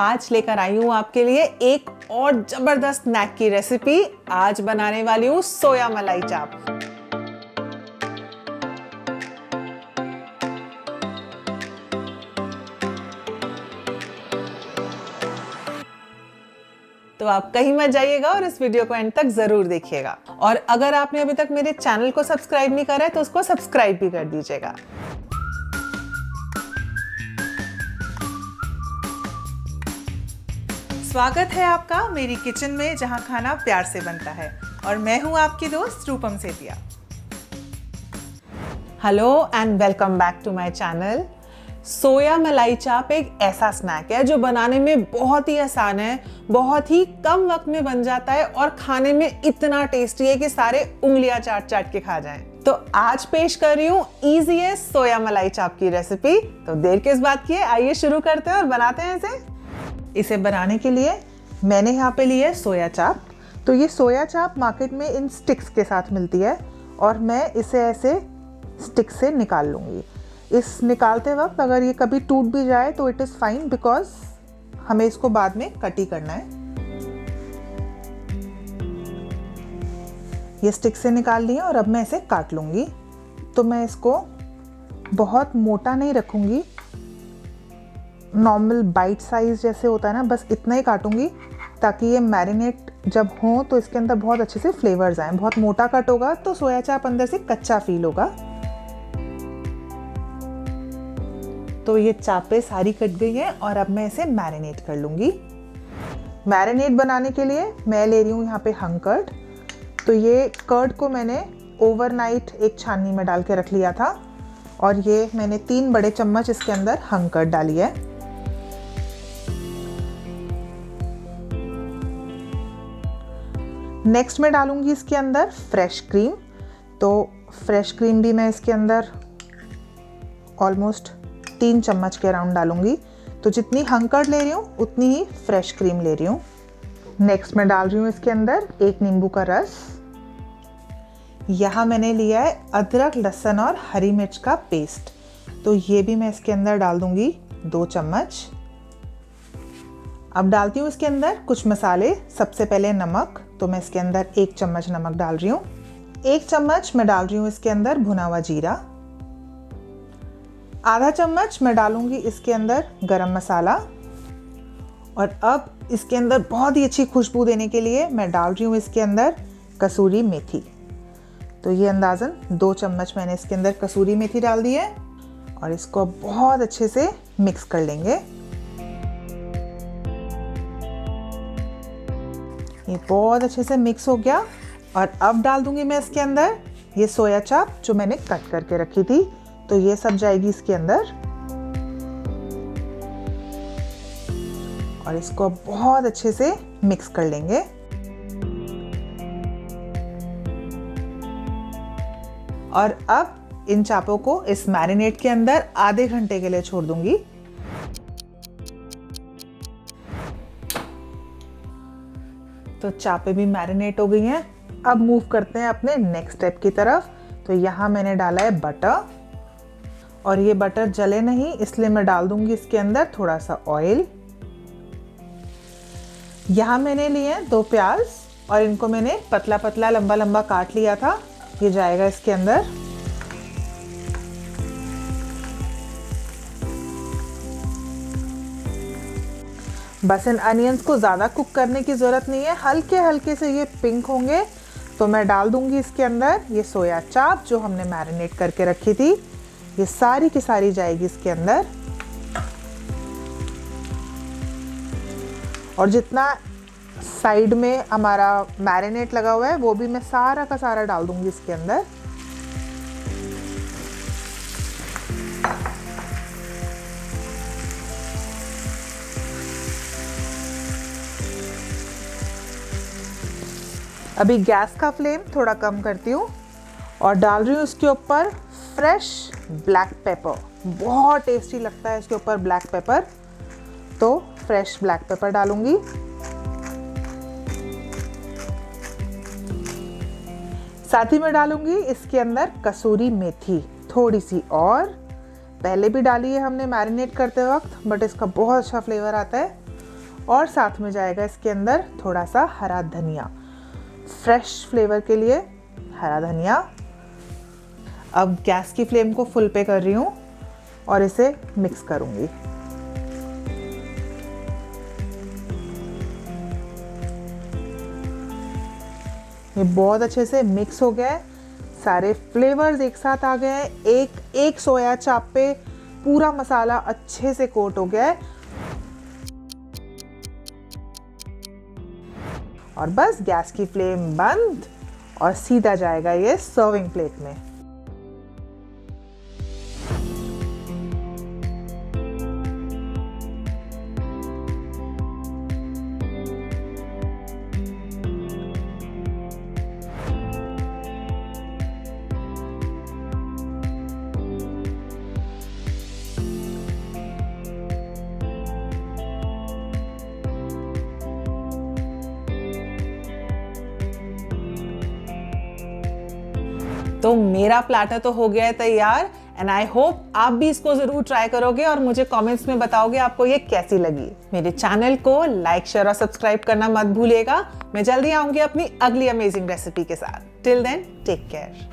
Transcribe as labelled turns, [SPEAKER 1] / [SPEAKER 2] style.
[SPEAKER 1] आज लेकर आई हूँ आपके लिए एक और ज़बरदस्त स्नैक की रेसिपी आज बनाने वाली हूँ सोया मलाई चाप। तो आप कहीं मत जाइएगा और इस वीडियो को एंड तक ज़रूर देखिएगा। और अगर आपने अभी तक मेरे चैनल को सब्सक्राइब नहीं करा है तो उसको सब्सक्राइब भी कर दीजिएगा। स्वागत है आपका मेरी किचन में, जहाँ खाना प्यार से बनता है। और मैं हूँ आपकी दोस्त Rupam Setia. Hello and welcome back to my channel soya malai chaap एक ऐसा स्नैक है जो बनाने में बहुत ही आसान है, बहुत ही कम वक्त में बन जाता है और खाने में इतना टेस्टी है कि सारे उंगलियाँ चाट चाट के खा जाएँ। तो आज पेश कर रही हूँ इजीएस्ट सोया मलाई चाप की रेसिपी तो देर किस बात की है? आइए शुरू करते हैं और बनाते हैं इसे। इसे बनाने के लिए मैंने यहाँ पे लिया है सोया चाप। तो ये सोया चाप मार्केट में इन स्टिक्स के साथ मिलती है और मैं इसे ऐसे स्टिक से निकाल लूँगी। इस निकालते वक्त अगर ये कभी टूट भी जाए तो इट इज़ फाइन बिकॉज़ हमें इसको बाद में कट ही करना है। ये स्टिक से निकाल लिया और अब मैं इसे काट लूँगी। तो मैं इसको बहुत मोटा नहीं रखूँगी। नॉर्मल बाइट साइज़ जैसे होता है ना, बस इतना ही काटूँगी ताकि ये मैरिनेट जब हो तो इसके अंदर बहुत अच्छे से फ्लेवर्स आए। बहुत मोटा कट होगा तो सोया चाप अंदर से कच्चा फील होगा। तो ये चापे सारी कट गई हैं और अब मैं इसे मैरिनेट कर लूँगी। मैरिनेट बनाने के लिए मैं ले रही हूँ यहाँ पे हंकर्ड तो ये कर्ड को मैंने ओवरनाइट एक छाननी में डाल के रख लिया था और ये मैंने तीन बड़े चम्मच इसके अंदर हंग हंकर्ड डाली है। नेक्स्ट मैं डालूँगी इसके अंदर फ्रेश क्रीम तो फ्रेश क्रीम भी मैं इसके अंदर ऑलमोस्ट तीन चम्मच के अराउंड डालूँगी. तो जितनी हंकड़ ले रही हूँ, उतनी ही फ्रेश क्रीम ले रही हूँ. नेक्स्ट मैं डाल रही हूँ इसके अंदर एक नींबू का रस. यहाँ मैंने लिया है अदरक, लहसुन और हरी मिर्च का पेस्ट तो ये भी मैं इसके अंदर डाल दूँगी दो चम्मच. अब डालती हूँ इसके अंदर कुछ मसाले, सबसे पहले नमक तो मैं इसके अंदर एक चम्मच नमक डाल रही हूँ। एक चम्मच मैं डाल रही हूँ इसके अंदर भुना हुआ जीरा। आधा चम्मच मैं डालूँगी इसके अंदर गरम मसाला। और अब इसके अंदर बहुत ही अच्छी खुशबू देने के लिए मैं डाल रही हूँ इसके अंदर कसूरी मेथी। तो ये अंदाज़न दो चम्मच मैंने इसके अंदर कसूरी मेथी डाल दी है और इसको बहुत अच्छे से मिक्स कर लेंगे। ये बहुत अच्छे से मिक्स हो गया। और अब डाल दूँगी मैं इसके अंदर ये सोया चाप जो मैंने कट करके रखी थी। तो ये सब जाएगी इसके अंदर। और इसको बहुत अच्छे से मिक्स कर लेंगे। और अब इन चापों को इस मैरिनेट के अंदर आधे घंटे के लिए छोड़ दूँगी। तो चापे भी मैरिनेट हो गई हैं। अब मूव करते हैं अपने नेक्स्ट स्टेप की तरफ़। तो यहाँ मैंने डाला है बटर और ये बटर जले नहीं, इसलिए मैं डाल दूँगी इसके अंदर थोड़ा सा ऑयल यहाँ मैंने लिए दो प्याज, और इनको मैंने पतला पतला लंबा लंबा काट लिया था। ये जाएगा इसके अंदर। बस इन अनियंस को ज़्यादा कुक करने की ज़रूरत नहीं है। हल्के हल्के से ये पिंक होंगे। तो मैं डाल दूँगी इसके अंदर ये सोया चाप जो हमने मैरिनेट करके रखी थी। ये सारी की सारी जाएगी इसके अंदर। और जितना साइड में हमारा मैरिनेट लगा हुआ है, वो भी मैं सारा का सारा डाल दूँगी इसके अंदर। अभी गैस का फ्लेम थोड़ा कम करती हूँ और डाल रही हूँ इसके ऊपर फ्रेश ब्लैक पेपर। बहुत टेस्टी लगता है इसके ऊपर ब्लैक पेपर। तो फ्रेश ब्लैक पेपर डालूँगी। साथ ही मैं डालूँगी इसके अंदर कसूरी मेथी। थोड़ी सी और। पहले भी डाली है हमने मैरिनेट करते वक्त, बट इसका बहुत अच्छा फ्लेवर आता है। और साथ में जाएगा इसके अंदर थोड़ा सा हरा धनिया। फ्रेश फ्लेवर के लिए हरा धनिया। अब गैस की फ्लेम को फुल पे कर रही हूँ और इसे मिक्स करूँगी। ये बहुत अच्छे से मिक्स हो गया है। सारे फ्लेवर्स एक साथ आ गए हैं। एक एक सोया चाप पे पूरा मसाला अच्छे से कोट हो गया है। और बस गैस की फ्लेम बंद और सीधा जाएगा ये सर्विंग प्लेट में। तो मेरा प्लाटर तो हो गया है तैयार एंड आई होप आप भी इसको ज़रूर ट्राई करोगे और मुझे कमेंट्स में बताओगे आपको ये कैसी लगी। मेरे चैनल को लाइक शेयर और सब्सक्राइब करना मत भूलिएगा। मैं जल्दी आऊँगी अपनी अगली अमेजिंग रेसिपी के साथ। Till then take care